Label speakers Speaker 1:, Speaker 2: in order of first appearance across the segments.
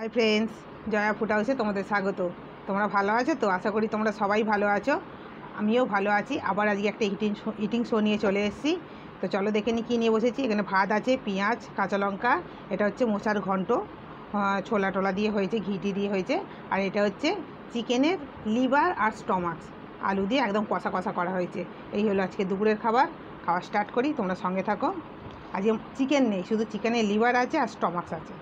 Speaker 1: Hi friends Jaya food হাউসে তোমাদের স্বাগত। তোমরা ভালো আছো তো? আশা করি তোমরা সবাই ভালো আছো। আমিও ভালো আছি। আবার আজকে একটা ইটিং ইটিং শো নিয়ে চলে এসেছি। তো চলো দেখে নিই কী নিয়ে বসেছি। এখানে ভাত আছে, পেঁয়াজ, কাঁচা লঙ্কা, এটা হচ্ছে মোচার ঘন্ট। ছোলা টোলা দিয়ে হয়েছে ঘিটি দিয়ে হয়েছে। আর এটা হচ্ছে চিকেনের লিভার আর স্টমাক্স আলু দিয়ে একদম কষা কষা করা হয়েছে। এই হলো আজকে দুপুরের খাবার। খাওয়া স্টার্ট করি, তোমরা সঙ্গে থাকো। আজকে চিকেন নেই, শুধু চিকেনের লিভার আছে আর স্টমাক্স আছে।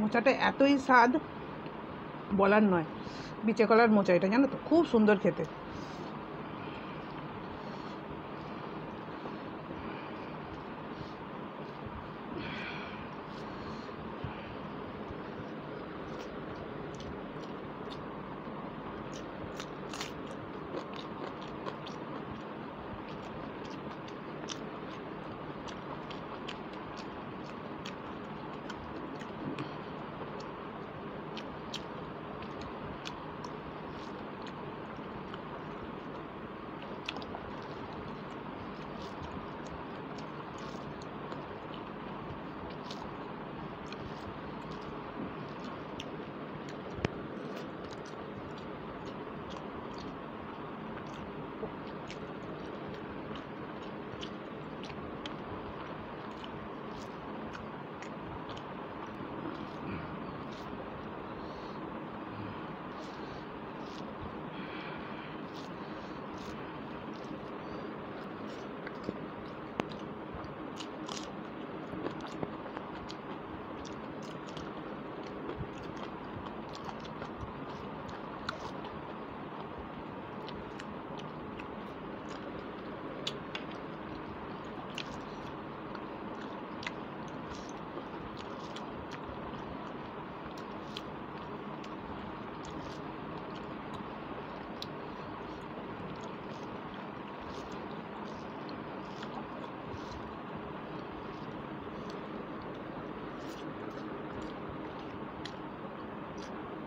Speaker 1: মোচাটা এতই স্বাদ বলার নয়। বিচে কলার মোচা এটা জানো তো? খুব সুন্দর খেতে।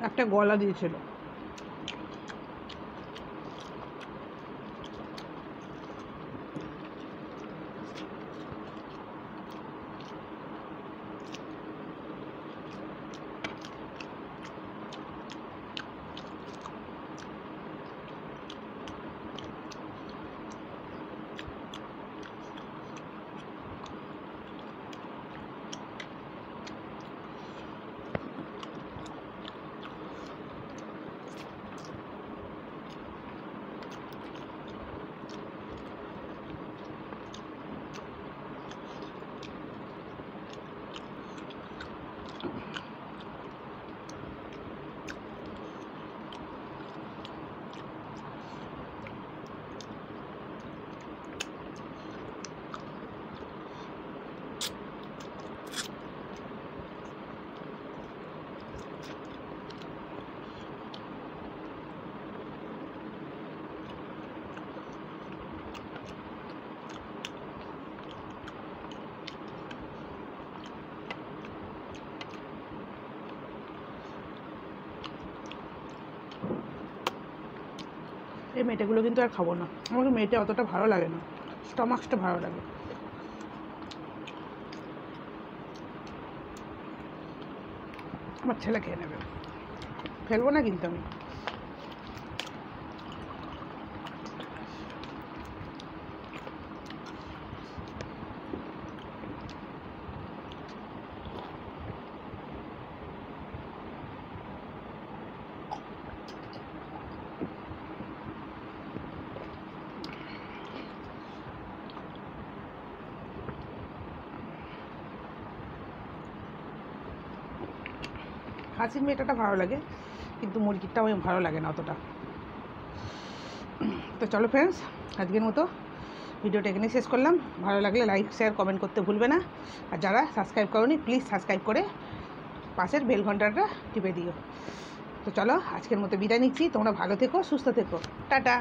Speaker 1: একটা গলা দিয়েছিল। এই মেয়েটাগুলো কিন্তু আর খাব না। আমাকে মেয়েটা অতটা ভালো লাগে না। স্টমাক্সটা ভালো লাগে। আমার ছেলে খেয়ে নেবে। ফেলব না কিন্তু আমি। খাসির মেটাটা ভালো লাগে, কিন্তু মুরগিরটা আমি ভালো লাগে না অতটা। তো চলো ফ্রেন্ডস আজকের মতো ভিডিওটা এখানে শেষ করলাম। ভালো লাগলে লাইক শেয়ার কমেন্ট করতে ভুলবে না। আর যারা সাবস্ক্রাইব করোনি প্লিজ সাবস্ক্রাইব করে পাশের বেল ঘন্টাটা টিপে দিও। তো চলো, আজকের মতো বিদায় নিচ্ছি। তোমরা ভালো থেকো, সুস্থ থেকো। টাটা!